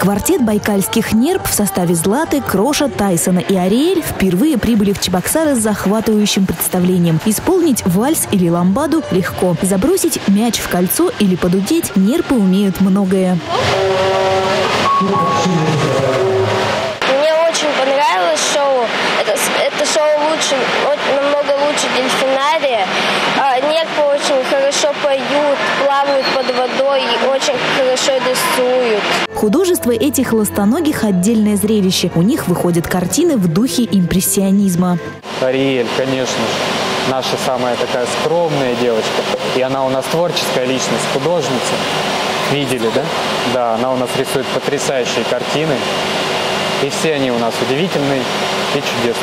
Квартет байкальских нерп в составе Златы, Кроша, Тайсона и Ариэль впервые прибыли в Чебоксары с захватывающим представлением. Исполнить вальс или ламбаду легко. Забросить мяч в кольцо или подудеть нерпы умеют многое. Водой и очень хорошо рисуют. Художество этих ластоногих – отдельное зрелище. У них выходят картины в духе импрессионизма. Ариэль, конечно же, наша самая такая скромная девочка. И она у нас творческая личность, художница. Видели, да? Да, она у нас рисует потрясающие картины. И все они у нас удивительные и чудесные.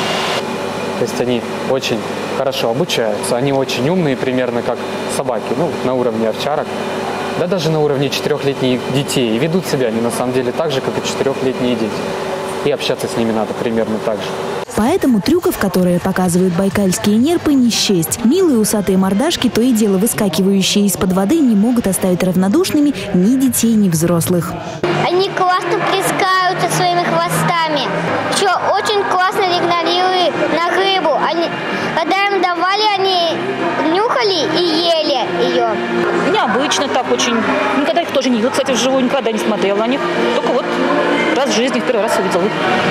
То есть они очень хорошо обучаются, они очень умные, примерно как собаки, ну, на уровне овчарок да даже на уровне четырехлетних детей. И ведут себя они на самом деле так же, как и четырехлетние дети. И общаться с ними надо примерно так же. Поэтому трюков, которые показывают байкальские нерпы, не счесть. Милые усатые мордашки, то и дело выскакивающие из-под воды, не могут оставить равнодушными ни детей, ни взрослых. Они классно плескаются своими хвостами. Еще очень классно игнорируют на рыбу. Они, когда им давали, они нюхали и ели ее. Необычно так очень. Никогда их тоже не видела, кстати, вживую никогда не смотрела на них. Только вот раз в жизни в первый раз увидела.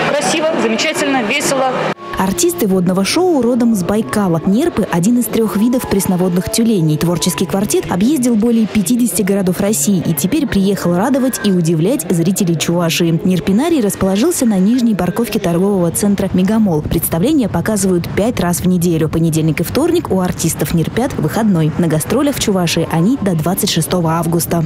Красиво, замечательно, весело. Артисты водного шоу родом с Байкала. Нерпы – один из трех видов пресноводных тюленей. Творческий квартет объездил более 50 городов России и теперь приехал радовать и удивлять зрителей Чувашии. Нерпинарий расположился на нижней парковке торгового центра «Мегамол». Представления показывают пять раз в неделю. Понедельник и вторник у артистов Нерпят – выходной. На гастролях в Чувашии они до 26 августа.